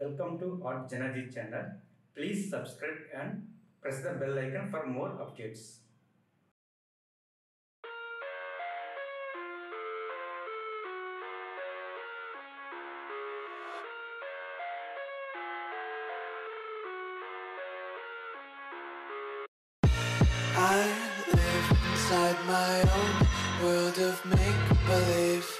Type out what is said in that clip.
Welcome to Art JanaG channel. Please subscribe and press the bell icon for more updates. I live inside my own world of make believe.